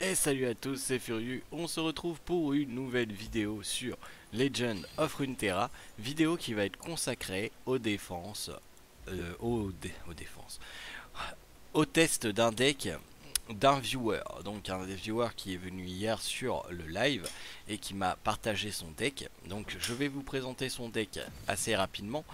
Et salut à tous, c'est Furieux. On se retrouve pour une nouvelle vidéo sur Legend of Runeterra. Vidéo qui va être consacrée aux défenses. euh, aux, dé- aux défenses. D'un deck d'un viewer. Donc un des viewers qui est venu hier sur le live et qui m'a partagé son deck. Donc je vais vous présenter son deck assez rapidement.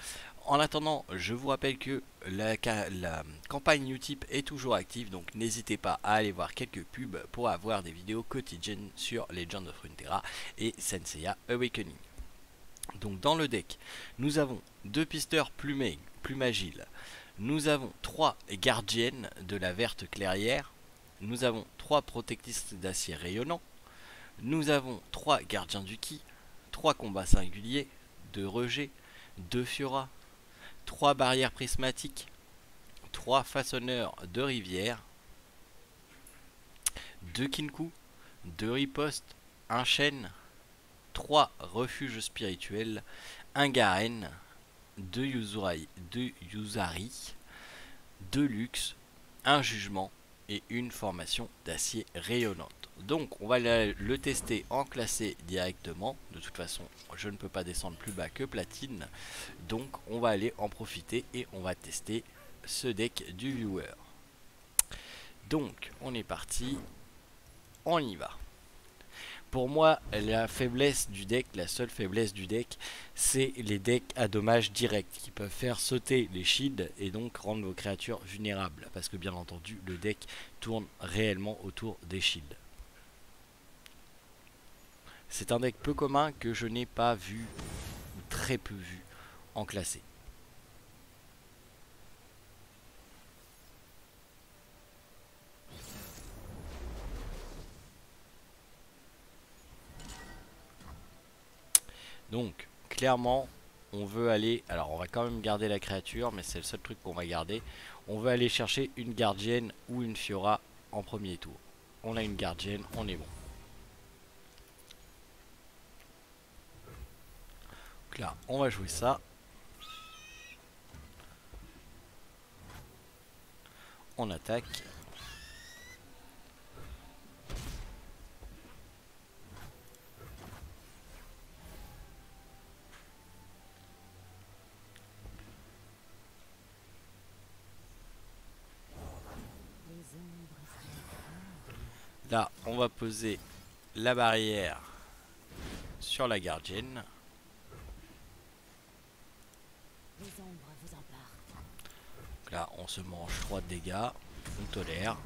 En attendant, je vous rappelle que la, ca- la campagne Utip est toujours active, donc n'hésitez pas à aller voir quelques pubs pour avoir des vidéos quotidiennes sur Legend of Runeterra et Senseiya Awakening. Donc dans le deck, nous avons deux pisteurs plumés, plume agile. Nous avons trois gardiennes de la verte clairière. Nous avons trois protectistes d'acier rayonnant. Nous avons trois gardiens du ki, trois combats singuliers, deux rejets, deux fioras, trois barrières prismatiques, trois façonneurs de rivière, deux kinku, deux ripostes, un chêne, trois refuges spirituels, un garen, deux Yuzuri, deux Yuzari, deux luxe, un jugement et une formation d'acier rayonnante. Donc on va le tester en classé directement. De toute façon, je ne peux pas descendre plus bas que platine. Donc on va aller en profiter et on va tester ce deck du viewer. Donc on est parti. On y va. Pour moi, la faiblesse du deck, la seule faiblesse du deck, c'est les decks à dommages directs qui peuvent faire sauter les shields et donc rendre vos créatures vulnérables. Parce que bien entendu, le deck tourne réellement autour des shields. C'est un deck peu commun que je n'ai pas vu, ou très peu vu, en classé. Donc, clairement, on veut aller... Alors, on va quand même garder la créature, mais c'est le seul truc qu'on va garder. On veut aller chercher une gardienne ou une fiora en premier tour. On a une gardienne, on est bon. Donc là, on va jouer ça. On attaque. Là, on va poser la barrière sur la gardienne. Donc là, on se mange 3 de dégâts. On tolère.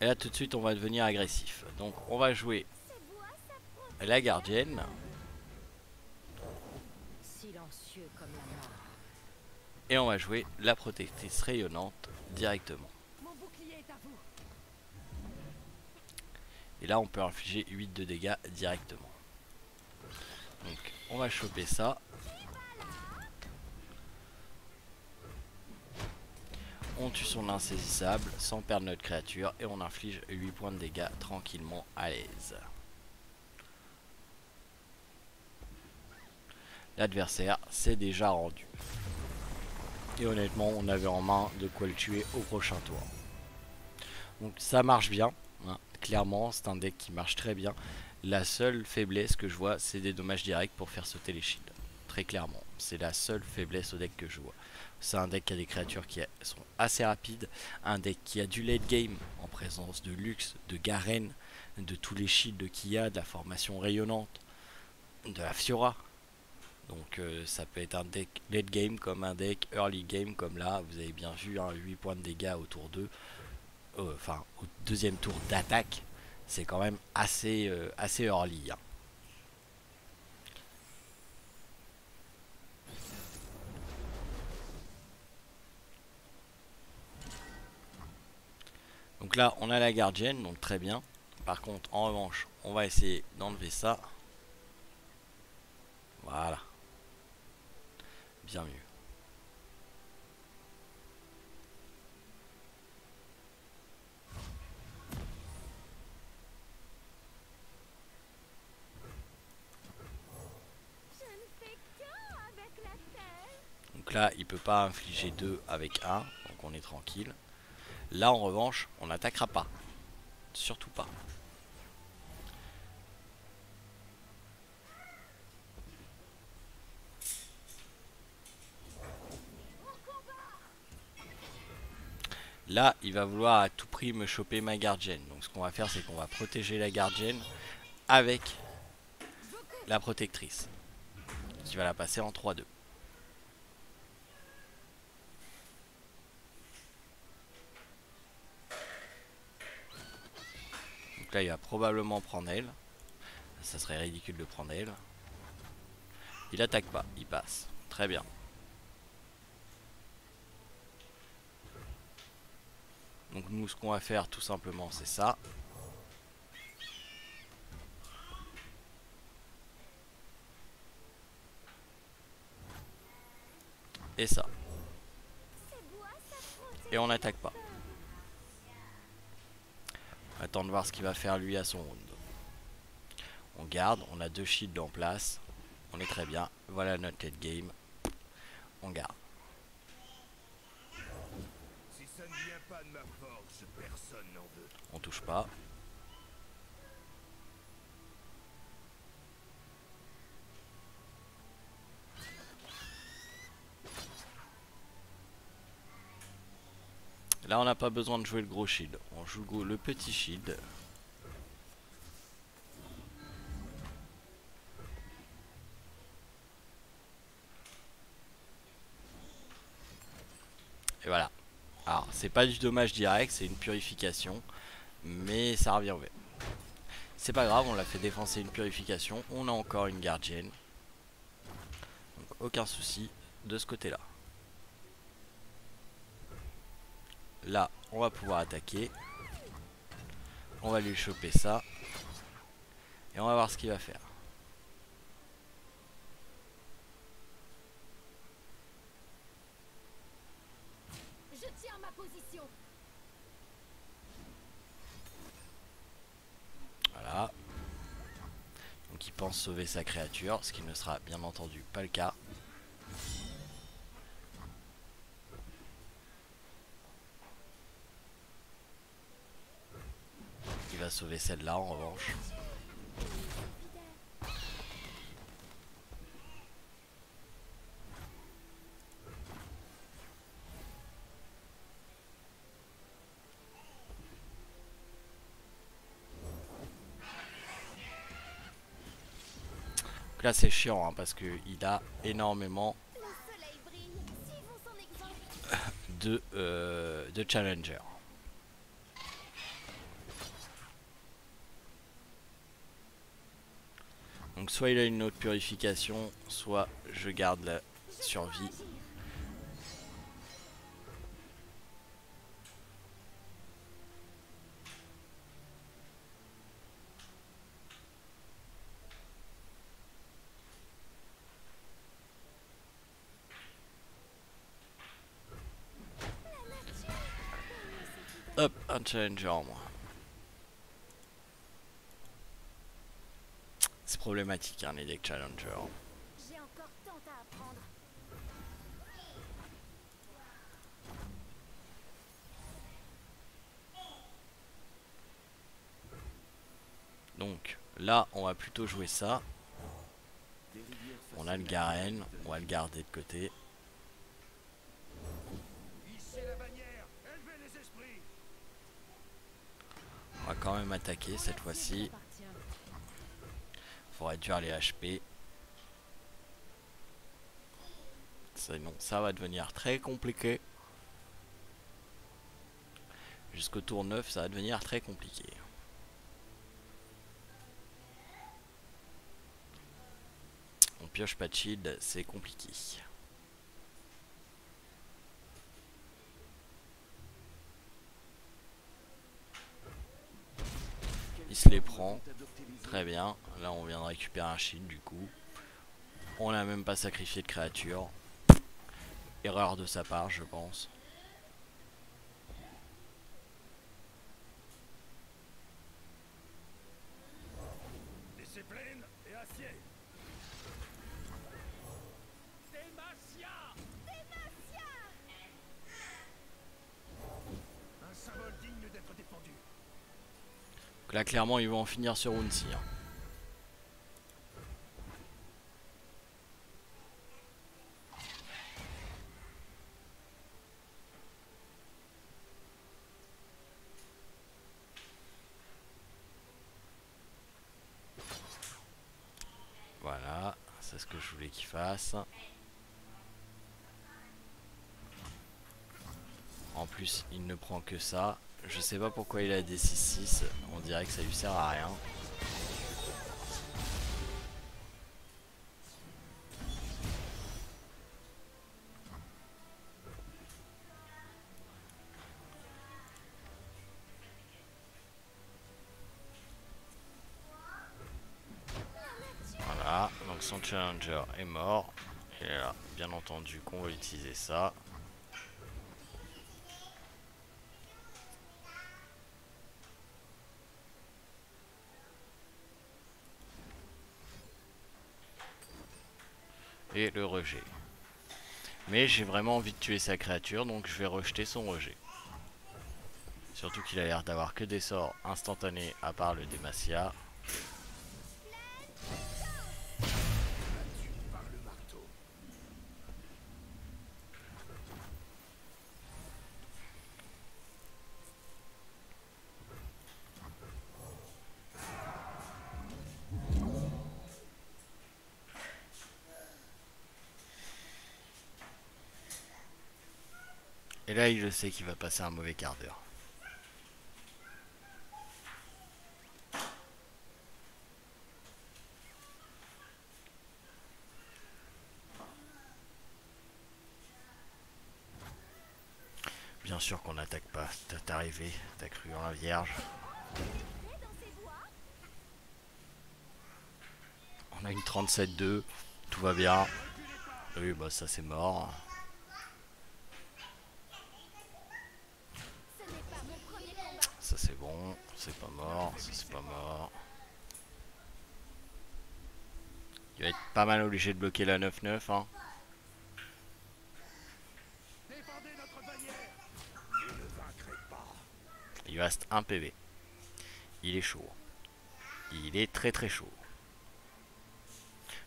Et là, tout de suite, on va devenir agressif. Donc, on va jouer la gardienne. Silencieux comme la. Et on va jouer la protectrice rayonnante directement. Et là, on peut infliger 8 de dégâts directement. Donc, on va choper ça. On tue son insaisissable sans perdre notre créature et on inflige 8 points de dégâts tranquillement à l'aise. L'adversaire s'est déjà rendu. Et honnêtement, on avait en main de quoi le tuer au prochain tour. Donc ça marche bien. hein. Clairement, c'est un deck qui marche très bien. La seule faiblesse que je vois, c'est des dommages directs pour faire sauter les shields. Très clairement, c'est la seule faiblesse au deck que je vois. C'est un deck qui a des créatures qui sont assez rapides, un deck qui a du late game en présence de Lux, de Garen, de tous les shields qu'il y a, de la formation rayonnante, de la Fiora. Donc euh, ça peut être un deck late game comme un deck early game comme là, vous avez bien vu, hein, 8 points de dégâts autour d'eux. Euh, Enfin, au deuxième tour d'attaque, c'est quand même assez, euh, assez early. hein. Donc là, on a la gardienne, donc très bien. Par contre, en revanche, on va essayer d'enlever ça. Voilà bien mieux. Donc là, il ne peut pas infliger 2 avec 1, donc on est tranquille. Là, en revanche, on n'attaquera pas. Surtout pas. Là, il va vouloir à tout prix me choper ma gardienne. Donc ce qu'on va faire, c'est qu'on va protéger la gardienne avec la protectrice. Qui va la passer en 3-2. Donc là, il va probablement prendre elle. Ça serait ridicule de prendre elle. Il attaque pas, il passe. Très bien. Donc nous, ce qu'on va faire tout simplement, c'est ça. Et ça. Et on n'attaque pas. On attend de voir ce qu'il va faire lui à son round. On garde, on a deux shields en place. On est très bien. Voilà notre game. On garde. Si ça ne vient pas de ma force, personne n'en veut. On touche pas. Là, on n'a pas besoin de jouer le gros shield. On joue le petit shield. C'est pas du dommage direct, c'est une purification. Mais ça revient au. C'est pas grave, on l'a fait défoncer une purification. On a encore une gardienne. Donc, aucun souci de ce côté-là. Là, on va pouvoir attaquer. On va lui choper ça. Et on va voir ce qu'il va faire. Je tiens ma position. Voilà. Donc il pense sauver sa créature, ce qui ne sera bien entendu pas le cas. Il va sauver celle-là en revanche. Donc là c'est chiant hein, parce que il a énormément de, euh, de challenger. Donc soit il a une autre purification, soit je garde la survie. Challenger en moins. C'est problématique hein, les decks challenger. Donc là, on va plutôt jouer ça. On a le Garen, on va le garder de côté. On va quand même attaquer cette fois-ci. Faut réduire les HP. Sinon, ça va devenir très compliqué. Jusqu'au tour 9, ça va devenir très compliqué. On pioche pas de shield, c'est compliqué. Les prend. Très bien. Là, on vient de récupérer un shield du coup. On n'a même pas sacrifié de créature. Erreur de sa part, je pense. Discipline et acier. Démacia là, clairement, ils vont en finir sur Unsi. hein. Voilà, c'est ce que je voulais qu'il fasse. En plus, il ne prend que ça. Je sais pas pourquoi il a des 6-6. On dirait que ça lui sert à rien. Voilà, donc son challenger est mort. Et là, bien entendu qu'on va utiliser ça. Et le rejet. Mais j'ai vraiment envie de tuer sa créature, donc je vais rejeter son rejet. Surtout qu'il a l'air d'avoir que des sorts instantanés à part le Demacia. par le marteau. Et là, il le sait qu'il va passer un mauvais quart d'heure. Bien sûr qu'on n'attaque pas. T'es arrivé, t'as cru en la vierge. On a une 37-2, tout va bien. Oui, bah ça c'est mort. Ça c'est bon, c'est pas mort, c'est pas mort. Il va être pas mal obligé de bloquer la 9-9 hein. Il reste un PV. Il est chaud. Il est très très chaud.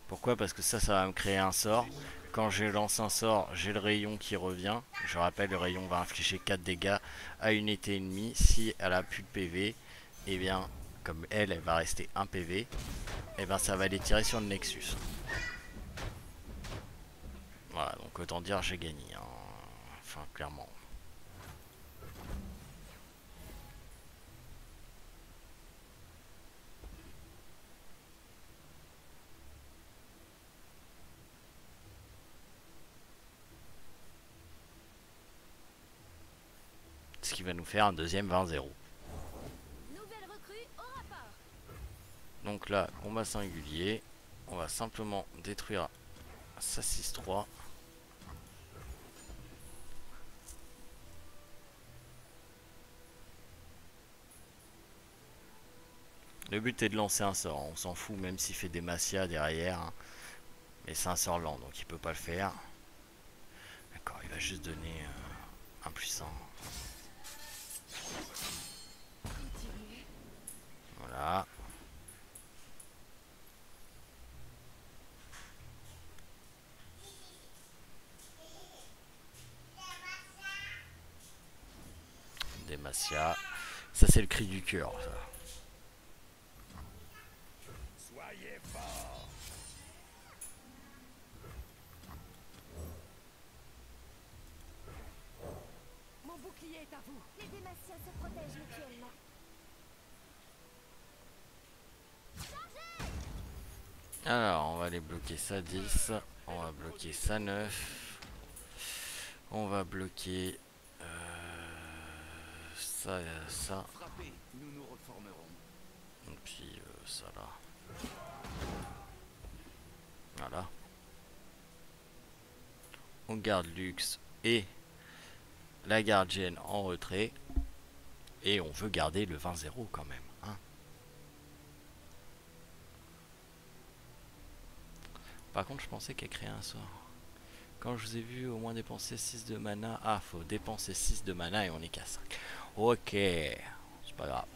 Pourquoi? Parce que ça, ça va me créer un sort. Quand je lance un sort, j'ai le rayon qui revient. Je rappelle, le rayon va infliger 4 dégâts à une unité ennemie. Si elle a plus de PV, et bien, comme elle, elle va rester 1 PV, et bien ça va les tirer sur le Nexus. Voilà, donc autant dire j'ai gagné. hein. Enfin, clairement. Ce qui va nous faire un deuxième 20-0. Nouvelle recrue au rapport. Donc là, combat singulier. On va simplement détruire sa 6-3. Le but est de lancer un sort. On s'en fout même s'il fait des Macia derrière. hein. Mais c'est un sort lent, donc il peut pas le faire. D'accord, il va juste donner euh, un puissant. Voilà. Demacia. Ça c'est le cri du cœur. ça. Soyez forts. Mon bouclier est à vous. Les démaciens se protègent mutuellement. Alors, on va aller bloquer ça 10. On va bloquer ça 9. On va bloquer euh, ça et ça. Et puis euh, ça là. Voilà. On garde Lux et la gardienne en retrait. Et on veut garder le 20-0 quand même. hein. Par contre, je pensais qu'elle créait un sort. Quand je vous ai vu au moins dépenser 6 de mana. Ah, faut dépenser 6 de mana et on est qu'à 5. Ok. C'est pas grave.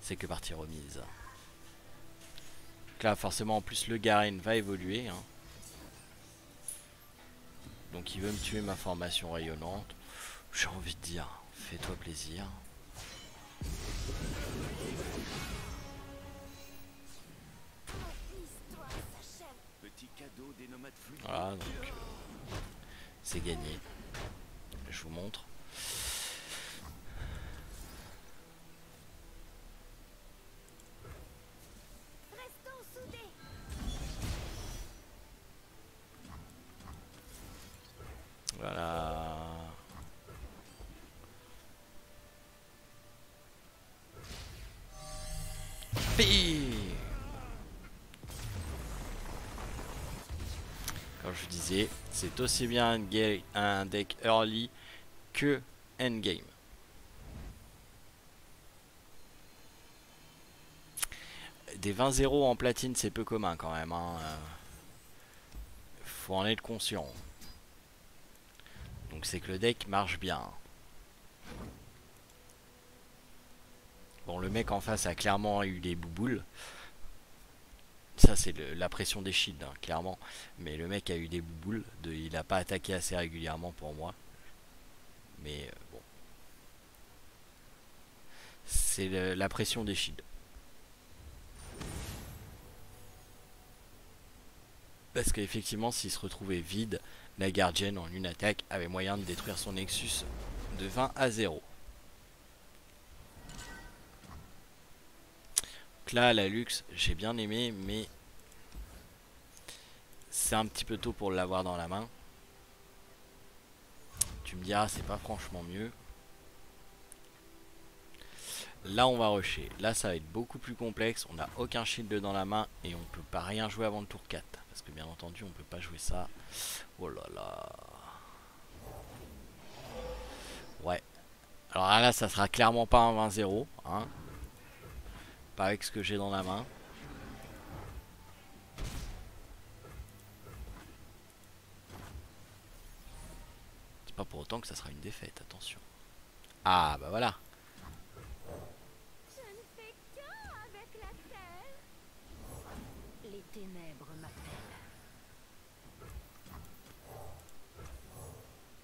c'est que partie remise. Donc là, forcément, en plus, le Garen va évoluer. hein. Donc il veut me tuer ma formation rayonnante. J'ai envie de dire, fais-toi plaisir. Voilà, donc euh, c'est gagné. Je vous montre. C'est aussi bien un deck early que endgame. Des 20-0 en platine, c'est peu commun quand même. Hein. euh. Faut en être conscient. Donc c'est que le deck marche bien. Bon, le mec en face a clairement eu des bouboules. Ça, c'est la pression des shields, hein, clairement. Mais le mec a eu des bouboules. De, il n'a pas attaqué assez régulièrement pour moi. Mais euh, bon. C'est la pression des shields. Parce qu'effectivement, s'il se retrouvait vide, la gardienne en une attaque avait moyen de détruire son Nexus de 20 à 0. Là, la luxe, j'ai bien aimé, mais c'est un petit peu tôt pour l'avoir dans la main. Tu me diras, c'est pas franchement mieux. Là, on va rusher. Là, ça va être beaucoup plus complexe. On n'a aucun shield dans la main et on peut pas rien jouer avant le tour 4. Parce que bien entendu, on peut pas jouer ça. Oh là là. Ouais. Alors là, ça sera clairement pas un 20-0. Hein. Pas avec ce que j'ai dans la main. C'est pas pour autant que ça sera une défaite, attention. Ah bah voilà. Je. Les ténèbres m'appellent.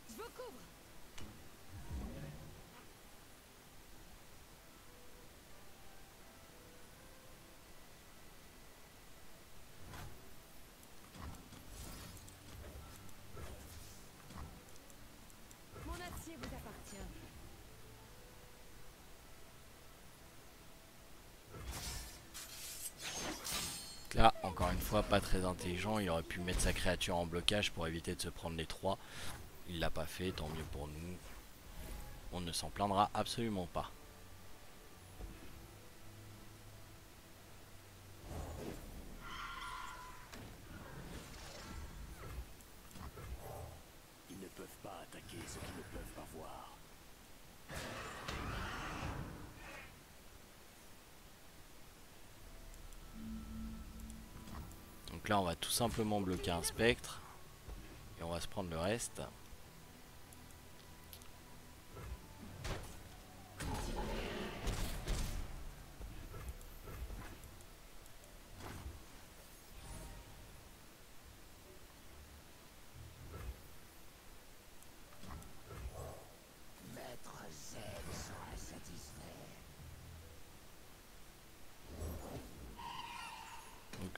Je vous couvre. Mon acier vous appartient. Là, encore une pas très intelligent. Il aurait pu mettre sa créature en blocage pour éviter de se prendre les trois. Il l'a pas fait, tant mieux pour nous. On ne s'en plaindra absolument pas. Ils ne peuvent pas attaquer ce qu'ils ne peuvent pas voir. Donc là, on va tout simplement bloquer un spectre. Et on va se prendre le reste.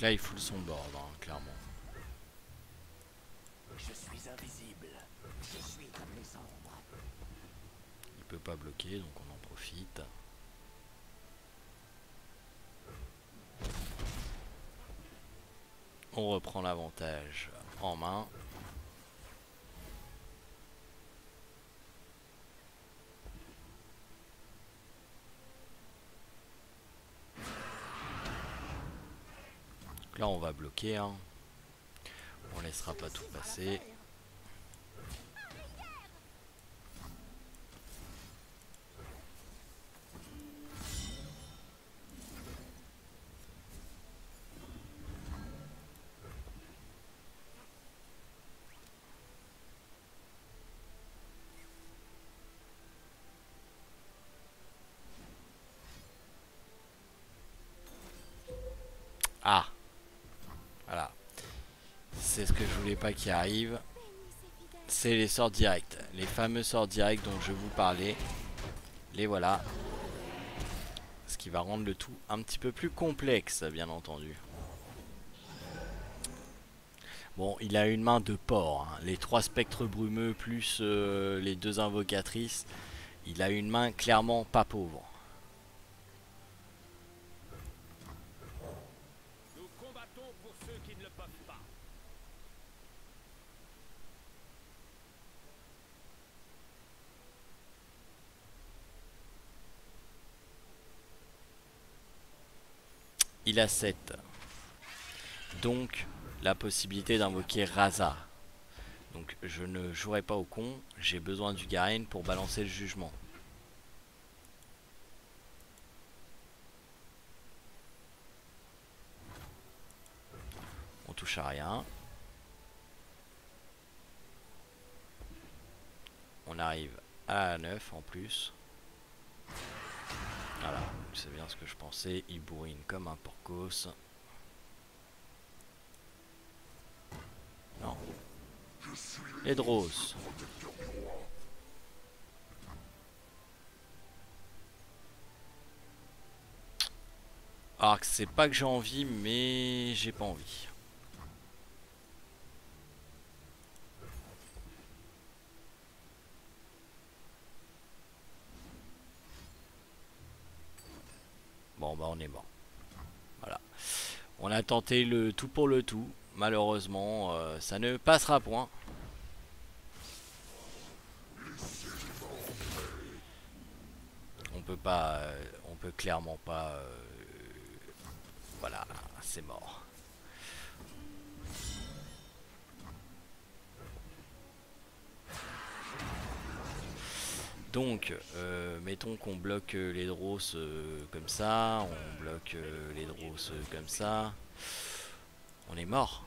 Donc là, il fout son board, hein, clairement. Je suis invisible. Je suis comme les ombres. Il peut pas bloquer, donc on en profite. On reprend l'avantage en main. on va bloquer. Hein. On laissera pas tout passer. Ah c'est ce que je voulais pas qui arrive. C'est les sorts directs. Les fameux sorts directs dont je vous parlais. Les voilà. Ce qui va rendre le tout un petit peu plus complexe, bien entendu. Bon, il a une main de porc. hein. Les trois spectres brumeux plus euh, les deux invocatrices. Il a une main clairement pas pauvre. Nous combattons pour ceux qui ne le peuvent pas. Il a 7. Donc, la possibilité d'invoquer Raza. Donc, je ne jouerai pas au con. J'ai besoin du Garen pour balancer le jugement. On touche à rien. On arrive à la 9 en plus. Voilà, c'est bien ce que je pensais. Il bourrine comme un porcos. Non. Les Dros. Alors que c'est pas que j'ai envie, mais j'ai pas envie. Bon bah on est mort. Voilà. On a tenté le tout pour le tout. Malheureusement, euh, ça ne passera point. On peut pas, euh, on peut clairement pas. euh, voilà, c'est mort. Donc, euh, mettons qu'on bloque euh, les Dros euh, comme ça, on bloque les Dros euh, comme ça. On est mort.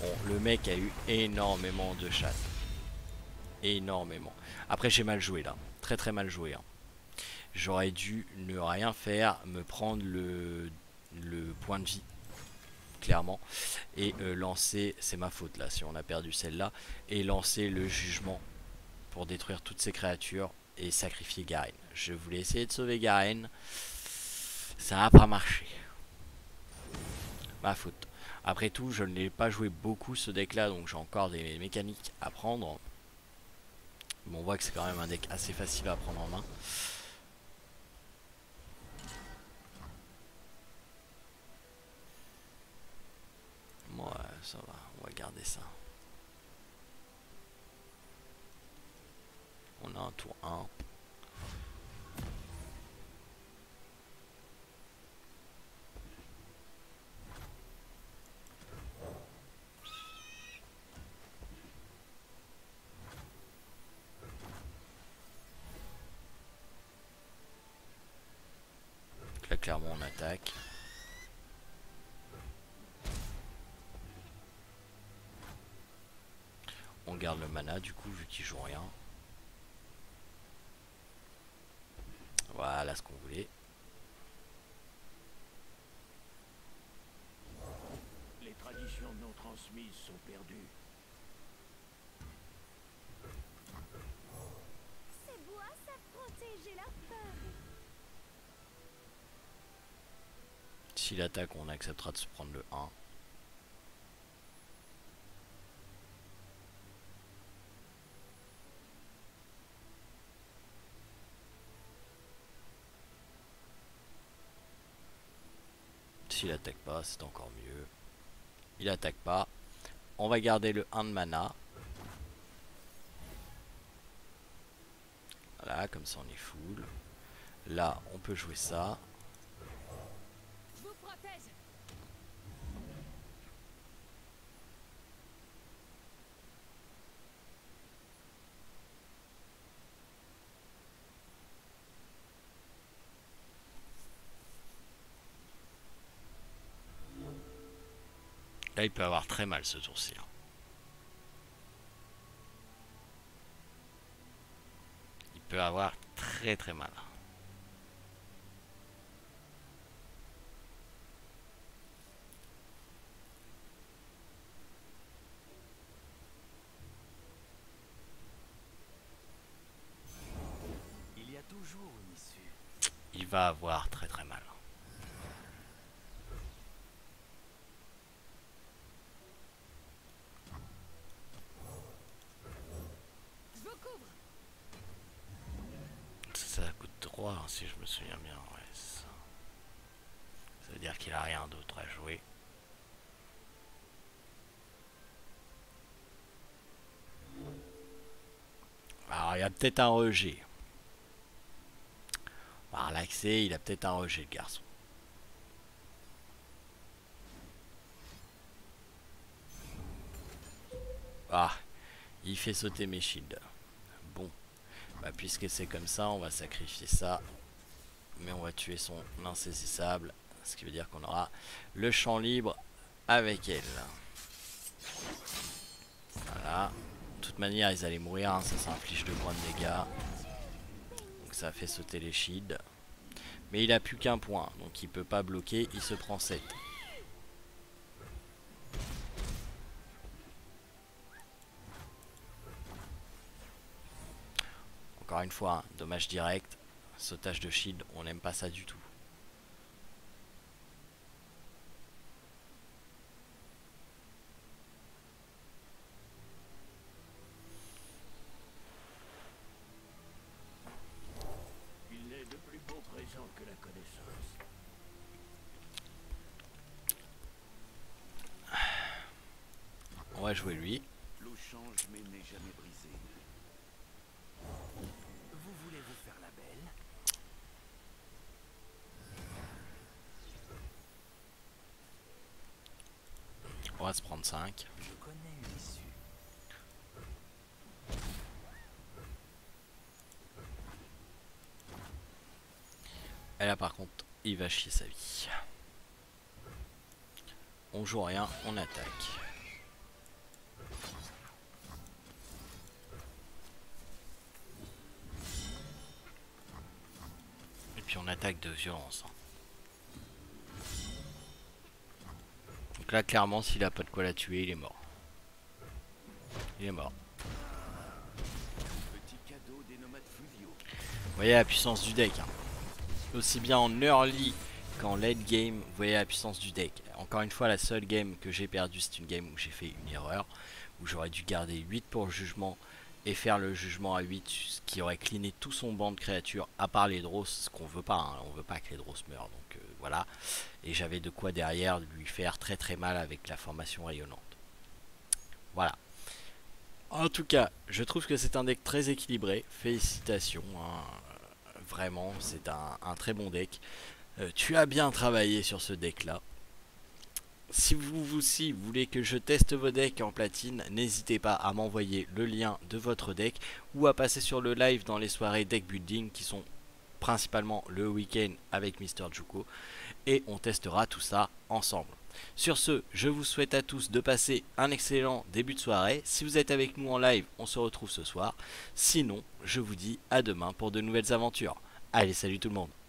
Bon, le mec a eu énormément de chat. Énormément. Après, j'ai mal joué là. Très très mal joué. hein. J'aurais dû ne rien faire, me prendre le, le point de vie clairement et euh, lancer c'est ma faute là si on a perdu celle-là et lancer le jugement pour détruire toutes ces créatures et sacrifier Garen je voulais essayer de sauver Garen ça n'a pas marché. Ma faute. Après tout je ne l'ai pas joué beaucoup ce deck là donc j'ai encore des mécaniques à prendre. Mais on voit que c'est quand même un deck assez facile à prendre en main Ouais, ça va, on va garder ça. On a un tour 1. Là, clairement, on attaque. On garde le mana du coup vu qu'il joue rien. Voilà ce qu'on voulait. Les traditions non transmises sont perdues. Beau à ça protéger la peur. S'il attaque, on acceptera de se prendre le 1. S'il attaque pas, c'est encore mieux. Il attaque pas. On va garder le 1 de mana. Voilà, comme ça on est full. Là, on peut jouer ça. Il peut avoir très mal ce tour-ci. Hein. Il peut avoir très très mal. Il y a toujours une issue. Il va avoir très très mal. Si je me souviens bien. Ouais, ça. veut dire qu'il a rien d'autre à jouer. Alors il y a peut-être un rejet. Par l'accès, il a peut-être un rejet le garçon. Ah, il fait sauter mes shields. Bon, bah, puisque c'est comme ça, on va sacrifier ça. Mais on va tuer son insaisissable. Ce qui veut dire qu'on aura le champ libre avec elle. Voilà. De toute manière, ils allaient mourir. hein, Ça, ça inflige de points de dégâts. Donc ça fait sauter les shields. Mais il a plus qu'un point. Donc il peut pas bloquer. Il se prend 7. Encore une fois, hein, dommage direct. Sautage de shield, on n'aime pas ça du tout. Il n'est de plus beau présent que la connaissance. On va jouer lui. L'eau change mais n'est jamais brisée. Vous voulez vous faire la belle On va se prendre 5. Je connais une issue. Et là par contre, il va chier sa vie. On joue rien, on attaque. Et puis on attaque de violence. hein. Donc là clairement s'il a pas de quoi la tuer, il est mort. Il est mort. Vous voyez la puissance du deck. hein. Aussi bien en early qu'en late game, vous voyez la puissance du deck. Encore une fois, la seule game que j'ai perdue, c'est une game où j'ai fait une erreur. Où j'aurais dû garder 8 pour le jugement et faire le jugement à 8, ce qui aurait cleané tout son banc de créatures, à part les Dross, ce qu'on veut pas. hein. On veut pas que les Dross meurent, donc euh, voilà. Et j'avais de quoi derrière lui faire très très mal avec la formation rayonnante. Voilà. En tout cas, je trouve que c'est un deck très équilibré. Félicitations. hein. Vraiment, c'est un, très bon deck. Euh, tu as bien travaillé sur ce deck là. Si vous aussi voulez que je teste vos decks en platine, n'hésitez pas à m'envoyer le lien de votre deck ou à passer sur le live dans les soirées deck building qui sont principalement le week-end avec Mister Juko et on testera tout ça ensemble. Sur ce, je vous souhaite à tous de passer un excellent début de soirée. Si vous êtes avec nous en live, on se retrouve ce soir. Sinon, je vous dis à demain pour de nouvelles aventures. Allez, salut tout le monde